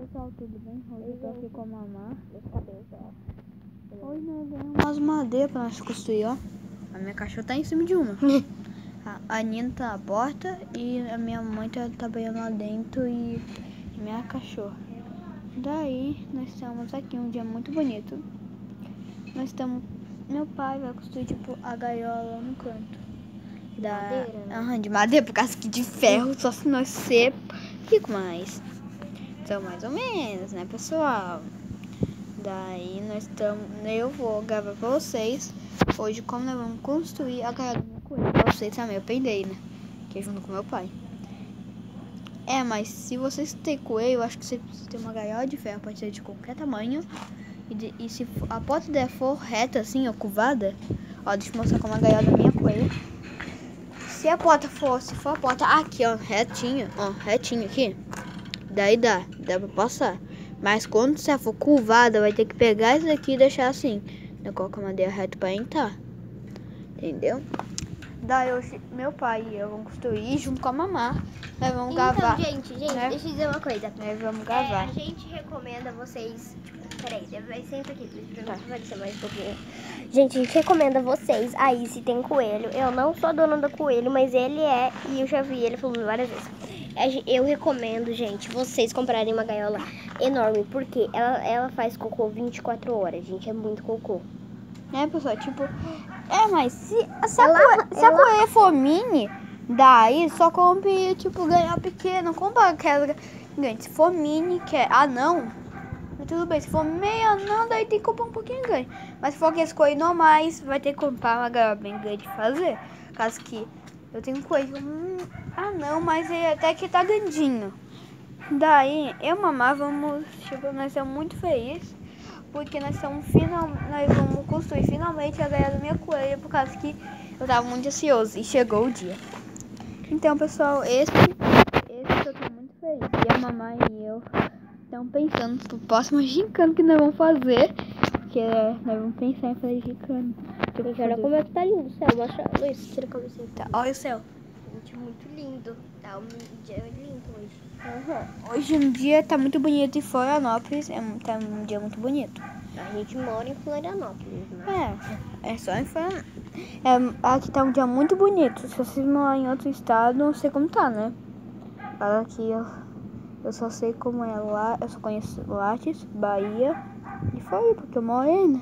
Pessoal, tudo bem? Hoje eu tô aqui com a dela. Hoje nós ganhamos umas madeiras pra nós construir, ó. A minha cachorra tá em cima de uma. a, a Nina tá na porta e a minha mãe tá trabalhando lá dentro e minha cachorra. Daí nós estamos aqui um dia muito bonito. Nós estamos. Meu pai vai construir tipo a gaiola no canto. Da, madeira, né? Aham, de madeira, por causa que de ferro, só se nós ser rico mais. Então, mais ou menos, né, pessoal? Daí nós estamos. Eu vou gravar pra vocês hoje como nós vamos construir a gaiola do meu coelho. Pra vocês também, eu peidei, né? Que é junto com meu pai. É, mas se vocês têm coelho, eu acho que você precisa ter uma gaiola de ferro, pode ser de qualquer tamanho. E, de- e se a porta dela for reta, assim, ó, curvada, ó, deixa eu mostrar como a gaiola da minha coelho. Se a porta for, se for a porta aqui, ó, retinha, ó, retinha aqui, daí dá, dá pra passar. Mas quando você for curvada, vai ter que pegar isso aqui e deixar assim. Eu coloco a madeira reta pra entrar. Entendeu? Daí hoje, meu pai e eu vamos construir junto com a mamá. Nós vamos gravar. Então, gente, gente, né? deixa eu dizer uma coisa. Nós vamos É, gravar. a gente recomenda vocês. Peraí, vai senta aqui, pra Tá. mais um pouquinho. Gente, a gente recomenda vocês aí se tem coelho. Eu não sou dona do coelho, mas ele é, e eu já vi ele falando várias vezes. Gen- Eu recomendo, gente, vocês comprarem uma gaiola enorme, porque ela, ela faz cocô 24 horas, gente. É muito cocô. Né, pessoal? Tipo, é, mas se, se, a, Ela- a ela- coelha for mini, daí só compre, tipo, ganhar pequeno. Compra aquela grande. Se for mini, que é anão, tudo bem. Se for meio anão, daí tem que comprar um pouquinho grande. Mas se for aqueles coelhos normais, vai ter que comprar uma gaiola bem grande de fazer. Caso que eu tenho coelho hum, anão, mas ele até que tá grandinho. Daí, eu e mamá vamos, tipo, nós estamos muito felizes. Porque nós estamos final, nós vamos construir finalmente a gaiola da minha coelha, por causa que eu tava muito ansioso e chegou o dia. Então, pessoal, esse, esse eu tô muito feliz. E a mamãe e eu estamos pensando pro próximo gincano que nós vamos fazer. Porque é, nós vamos pensar em fazer gincano. Gente, olha como é que tá lindo o céu. Mostra, Luiz, tira a cabeça. Tá, olha o céu. Gente, muito lindo. Tá um dia lindo hoje. Hoje um dia tá muito bonito em Florianópolis. É, um- tá um dia muito bonito. A gente mora em Florianópolis, né? É, é só em Florianópolis. É, aqui tá um dia muito bonito. Se vocês moram em outro estado, não sei como tá, né? Fala que eu, eu só sei como é lá. Eu só conheço Lages, Bahia e foi porque eu moro aí, né?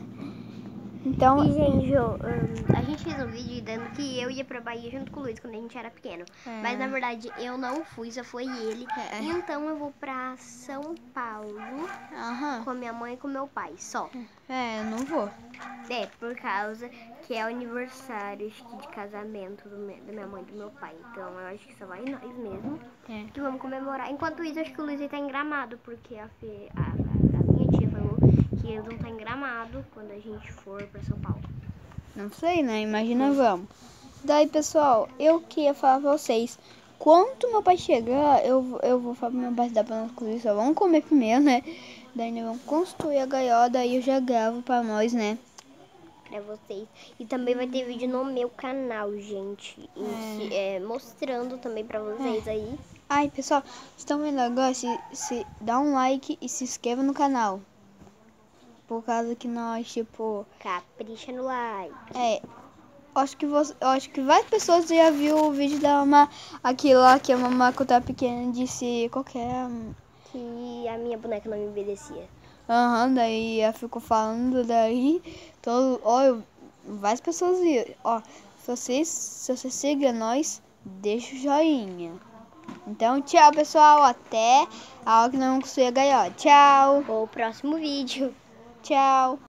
Então, E, gente, ó, hum, a gente fez um vídeo dando que eu ia pra Bahia junto com o Luiz quando a gente era pequeno. É. Mas, na verdade, eu não fui, só foi ele. É. Então, eu vou pra São Paulo com a minha mãe e com meu pai, só. É, eu não vou. É, por causa que é o aniversário de casamento da minha mãe e do meu pai. Então, eu acho que só vai nós mesmo. É. que vamos comemorar. Enquanto isso, acho que o Luiz está em Gramado, porque a, Fê, a, a- a minha tia falou que eles vão estar em Gramado quando a gente for para São Paulo. Não sei, né? Imagina, vamos. Daí, pessoal, eu queria falar pra vocês. Quando meu pai chegar, eu, vou- eu vou falar pro meu pai dar pra nós construir. Só vamos comer primeiro, né? Daí nós vamos construir a gaiola, daí eu já gravo pra nós, né? Pra vocês. E também vai ter vídeo no meu canal, gente. que- é, mostrando também pra vocês aí. Ai, pessoal, vocês estão vendo agora? Se, se dá um like e se inscreva no canal. Por causa que nós, tipo, Capricha no like. é. Acho que você, eu acho que várias pessoas já viu o vídeo da mamá, aquilo lá que a mamá quando tá pequena disse qualquer. Que a minha boneca não me obedecia. Aham, daí ela ficou falando, daí todo, ó, várias pessoas viram. Ó, se vocês, se você siga nós, deixa o joinha. Então, tchau, pessoal, até a hora que nós vamos construir a gaiola. Tchau, o próximo vídeo. Tchau.